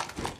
First blood.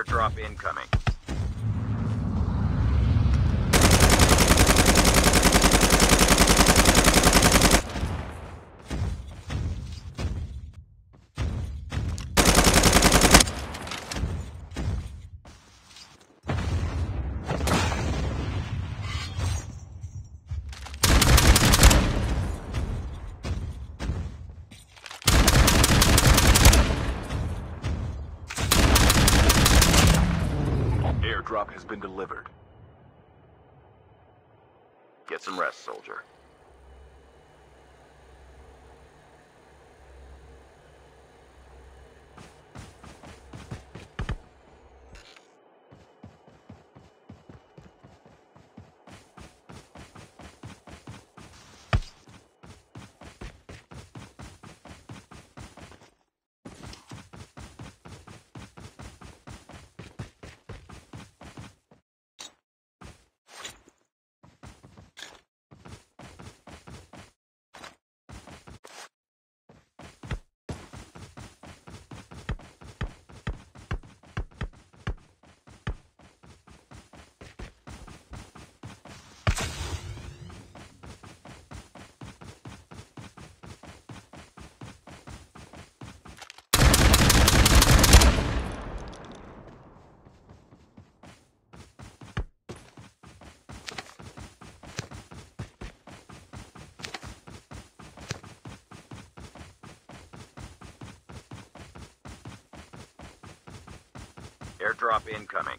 Airdrop incoming. Airdrop has been delivered. Get some rest, soldier. Airdrop incoming.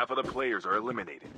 Half of the players are eliminated.